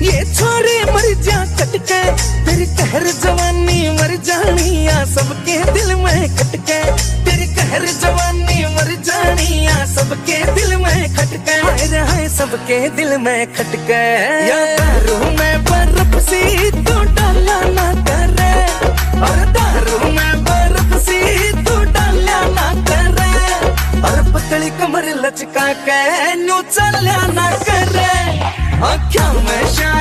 ये छोरे मर जा, कटके। तेरी कहर जवानी मर जानी, आ सबके दिल में कटके तेरी कहर जवानी मर जानी, आ सबके दिल में खटके। रहे सबके दिल में खटके। या दारू में बर्फ़ सी तो डाला ना करे। और दारू में बर्फ़ सी तो डाला ना करे। और पतली कमर लचका के नो चला ना ਅੱਖਾਂ ਮੈਂ ਸ਼ਾਇਦ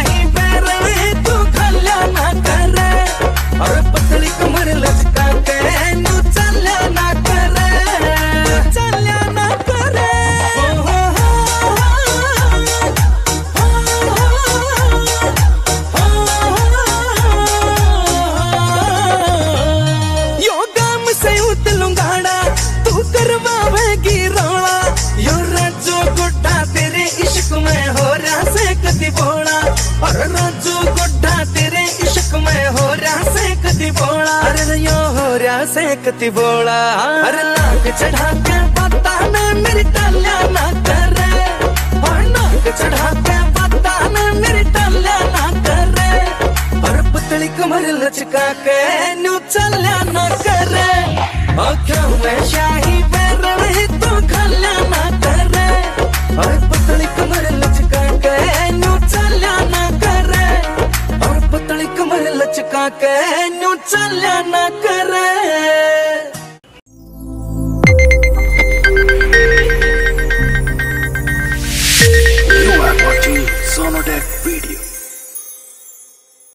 कदी बोला। और राजू गुड्डा, तेरे इश्क में हो रहा से कदी बोला अरे यो हो रहा से कदी बोला अरे नाक चढ़ा के पता में मेरी टल्या ना करे। और नाक चढ़ा के पता में मेरी टल्या ना करे। और पतली कमर लचका के न्यू चल्या ना करे। और क्यों मैं शाही पैर में तू तो खल्या ना करे। और ਤਾਂ ਕੈਨੂੰ ਚੱਲਿਆ ਨਾ ਕਰੇ You are watching Sonodec video.